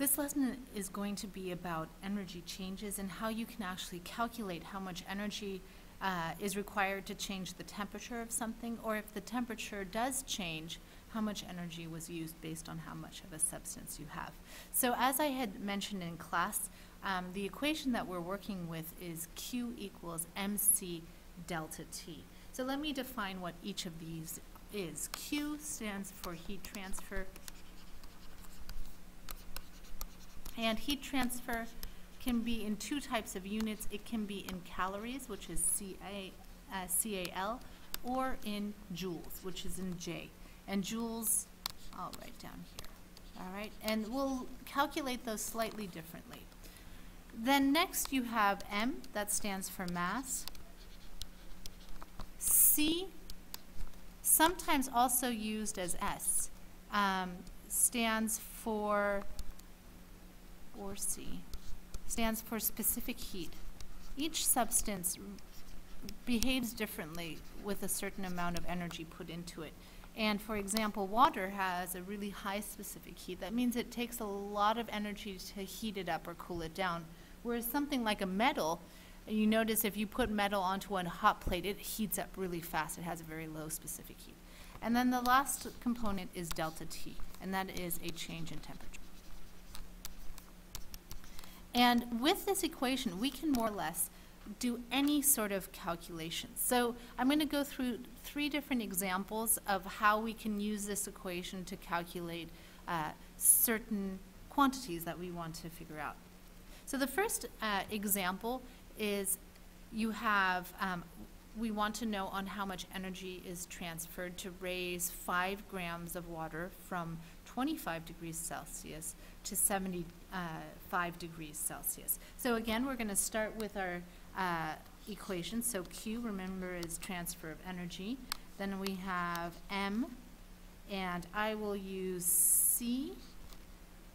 This lesson is going to be about energy changes and how you can actually calculate how much energy uh, is required to change the temperature of something, or if the temperature does change, how much energy was used based on how much of a substance you have. So as I had mentioned in class, um, the equation that we're working with is Q equals mc delta T. So let me define what each of these is. Q stands for heat transfer. And heat transfer can be in two types of units. It can be in calories, which is CA, uh, CAL, or in joules, which is in J. And joules, I'll write down here. All right, and we'll calculate those slightly differently. Then next you have M, that stands for mass. C, sometimes also used as S, um, stands for, or C, stands for specific heat. Each substance behaves differently with a certain amount of energy put into it. And for example, water has a really high specific heat. That means it takes a lot of energy to heat it up or cool it down. Whereas something like a metal, you notice if you put metal onto a hot plate, it heats up really fast. It has a very low specific heat. And then the last component is delta T, and that is a change in temperature. And with this equation, we can more or less do any sort of calculation. So I'm going to go through three different examples of how we can use this equation to calculate uh, certain quantities that we want to figure out. So the first uh, example is you have, um, we want to know on how much energy is transferred to raise five grams of water from 25 degrees Celsius to 75 uh, degrees Celsius. So again, we're going to start with our uh, equation. So Q, remember, is transfer of energy. Then we have M, and I will use C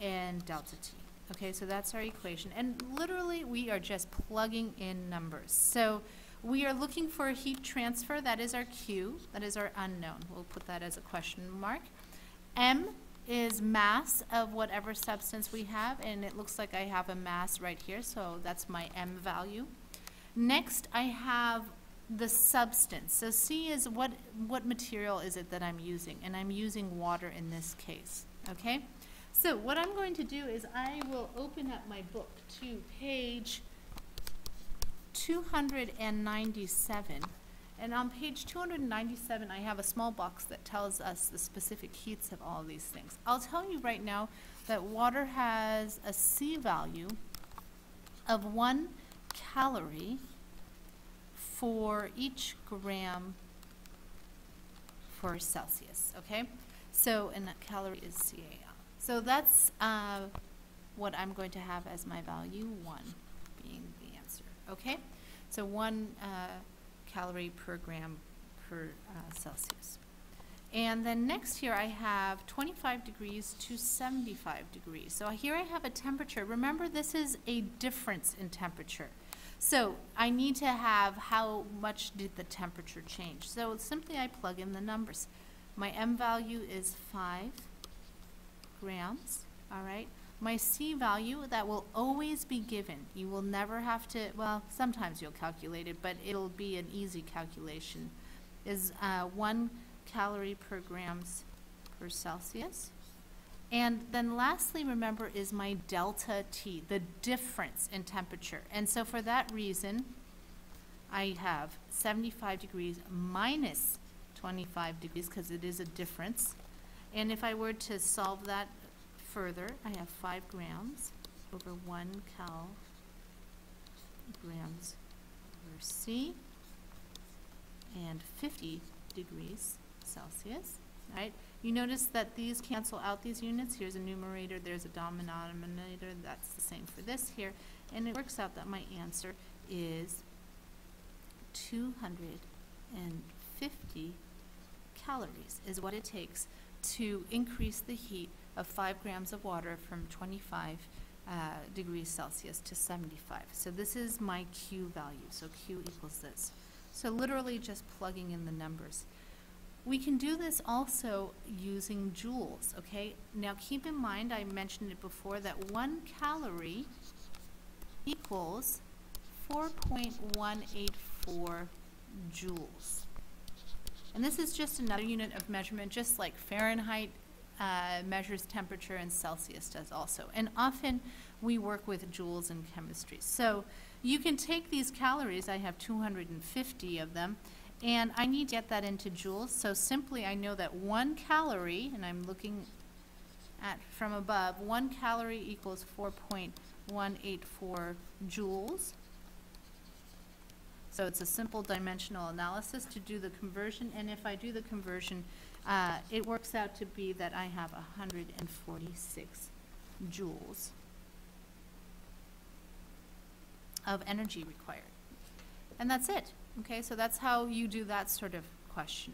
and delta T. Okay, so that's our equation. And literally, we are just plugging in numbers. So we are looking for a heat transfer. That is our Q. That is our unknown. We'll put that as a question mark. M is mass of whatever substance we have, and it looks like I have a mass right here, so that's my M value. Next, I have the substance. So C is what, what material is it that I'm using, and I'm using water in this case, okay? So what I'm going to do is I will open up my book to page 297. And on page 297, I have a small box that tells us the specific heats of all of these things. I'll tell you right now that water has a C value of one calorie for each gram for Celsius, okay? So, and that calorie is CAL. So that's uh, what I'm going to have as my value, 1 being the answer. Okay? So 1 uh, calorie per gram per uh, Celsius. And then next here I have 25 degrees to 75 degrees. So here I have a temperature. Remember this is a difference in temperature. So I need to have how much did the temperature change. So simply I plug in the numbers. My M value is 5 grams, all right? My C value, that will always be given. You will never have to, well, sometimes you'll calculate it, but it'll be an easy calculation, is uh, one calorie per grams per Celsius. And then lastly, remember, is my delta T, the difference in temperature. And so for that reason, I have 75 degrees minus 25 degrees, because it is a difference. And if I were to solve that further, I have 5 grams over 1 cal grams over C and 50 degrees Celsius, right? You notice that these cancel out these units. Here's a numerator, there's a denominator. That's the same for this here. And it works out that my answer is 250 calories is what it takes to increase the heat of 5 grams of water from 25 uh, degrees Celsius to 75. So this is my Q value. So Q equals this. So literally just plugging in the numbers. We can do this also using joules, okay? Now keep in mind, I mentioned it before, that one calorie equals four point one eight four joules. And this is just another unit of measurement, just like Fahrenheit uh, measures temperature and Celsius does also. And often we work with joules in chemistry. So you can take these calories, I have 250 of them, and I need to get that into joules. So simply I know that one calorie, and I'm looking at from above, one calorie equals 4.184 joules. So it's a simple dimensional analysis to do the conversion, and if I do the conversion, uh, it works out to be that I have 146 joules of energy required. And that's it, okay? So that's how you do that sort of question.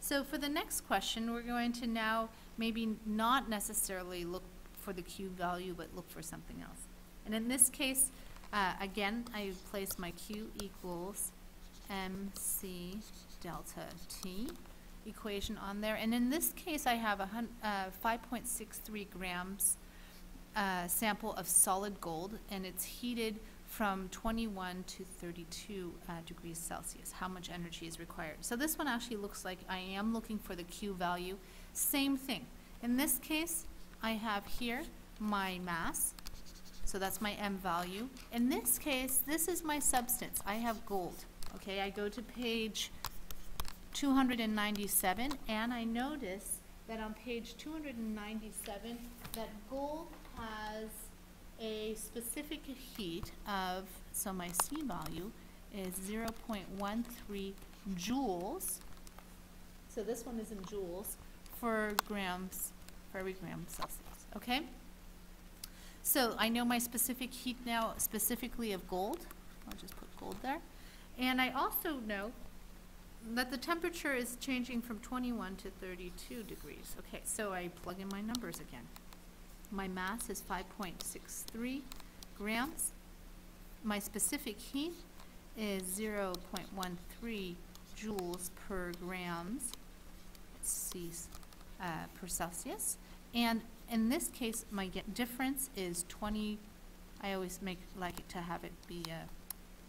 So for the next question, we're going to now maybe not necessarily look for the Q value, but look for something else. And in this case, uh, again, I place my Q equals mc delta T equation on there. And in this case, I have a uh, 5.63 grams uh, sample of solid gold, and it's heated from 21 to 32 uh, degrees Celsius. How much energy is required? So this one actually looks like I am looking for the Q value. Same thing. In this case, I have here my mass, so that's my M value. In this case, this is my substance. I have gold. Okay, I go to page 297, and I notice that on page 297, that gold has a specific heat of, so my C value is 0.13 joules. So this one is in joules for grams, for every gram Celsius, okay? So I know my specific heat now specifically of gold. I'll just put gold there. And I also know that the temperature is changing from 21 to 32 degrees. Okay, so I plug in my numbers again. My mass is 5.63 grams. My specific heat is 0.13 joules per grams C, uh, per Celsius. And in this case, my difference is 20. I always make like to have it be a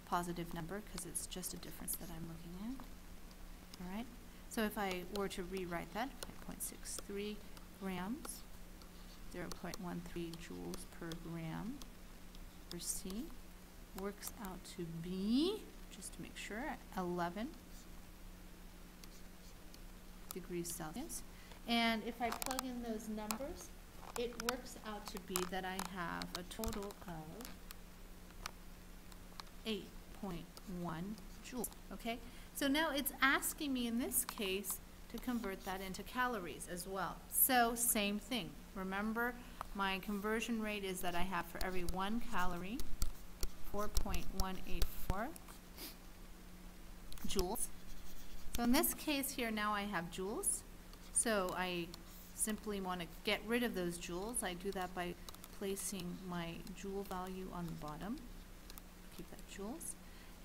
positive number because it's just a difference that I'm looking at. All right. So if I were to rewrite that, 0.63 grams, 0.13 joules per gram for C works out to be, just to make sure, 11 degrees Celsius. And if I plug in those numbers, it works out to be that I have a total of 8.1 joules, okay? So now it's asking me in this case to convert that into calories as well. So same thing. Remember, my conversion rate is that I have for every one calorie, 4.184 joules. So in this case here, now I have joules. So I simply want to get rid of those joules. I do that by placing my joule value on the bottom. Keep that joules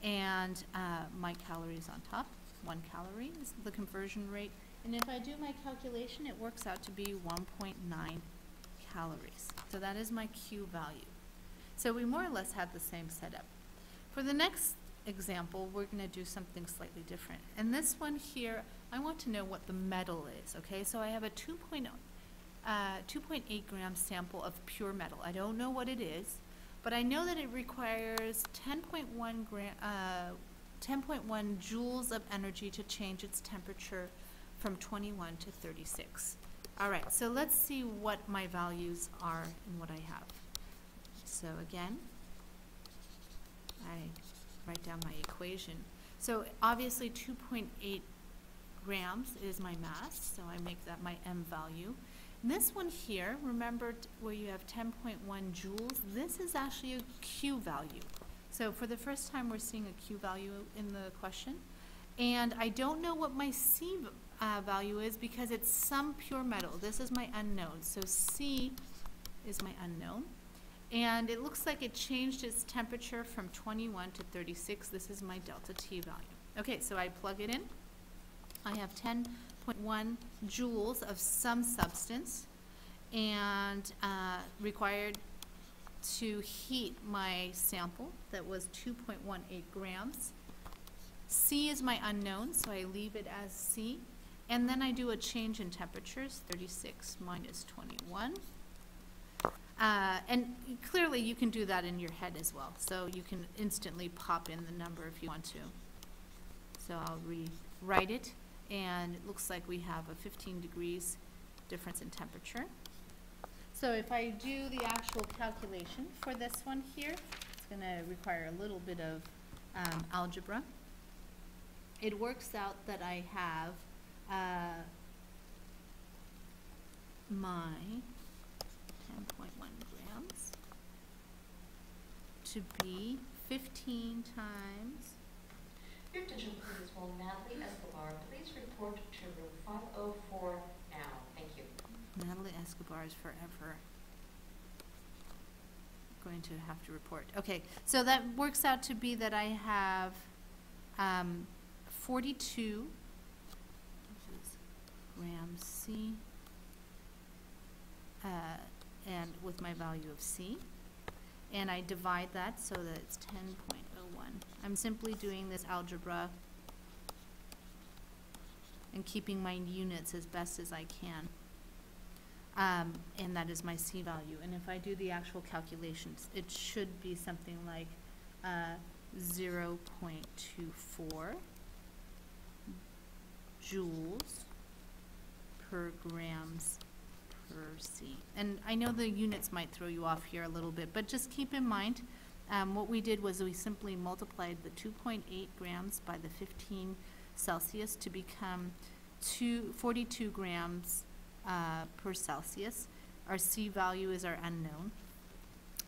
and uh, my calories on top. One calorie is the conversion rate. And if I do my calculation, it works out to be 1.9 calories. So that is my Q value. So we more or less have the same setup. For the next example, we're going to do something slightly different. And this one here, I want to know what the metal is, okay? So I have a 2.8 uh, gram sample of pure metal. I don't know what it is. But I know that it requires 10.1 gram, uh, 10.1 joules of energy to change its temperature from 21 to 36. All right, so let's see what my values are and what I have. So again, I write down my equation. So obviously 2.8 grams is my mass, so I make that my M value. This one here, remember where you have 10.1 joules, this is actually a Q value. So for the first time, we're seeing a Q value in the question. And I don't know what my C uh, value is because it's some pure metal. This is my unknown. So C is my unknown. And it looks like it changed its temperature from 21 to 36. This is my delta T value. Okay, so I plug it in. I have ten point one joules of some substance and, uh, required to heat my sample that was two point one eight grams. C is my unknown, so I leave it as C. And then I do a change in temperatures, thirty-six minus twenty-one. Uh, and clearly you can do that in your head as well, so you can instantly pop in the number if you want to. So I'll rewrite it, and it looks like we have a fifteen degrees difference in temperature. So if I do the actual calculation for this one here, it's gonna require a little bit of, um, algebra. It works out that I have, uh, my ten point one grams to be fifteen times, Will Natalie Escobar please report to room five oh four now? Thank you. Natalie Escobar is forever going to have to report. Okay, so that works out to be that I have, um, forty-two, which is gram C, uh, and with my value of C. And I divide that so that it's ten point oh one. I'm simply doing this algebra and keeping my units as best as I can. Um, and that is my C value. And if I do the actual calculations, it should be something like, uh, zero point two four joules per grams per C. And I know the units might throw you off here a little bit, but just keep in mind, um, what we did was we simply multiplied the two point eight grams by the fifteen Celsius to become 42 grams, uh, per Celsius. Our C value is our unknown.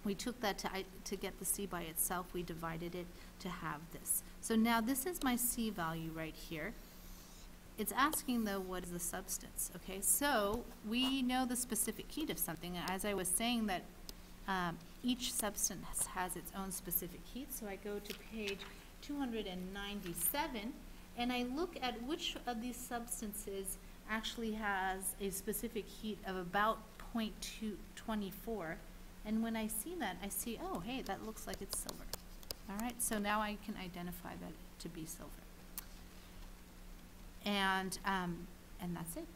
We took that to, to get the C by itself, we divided it to have this. So now this is my C value right here. It's asking though, what is the substance, okay? So we know the specific heat of something, as I was saying that, um, each substance has its own specific heat, so I go to page two hundred and ninety-seven, and I look at which of these substances actually has a specific heat of about 0.224. And when I see that, I see, oh, hey, that looks like it's silver. All right, so now I can identify that to be silver. And, um, and that's it.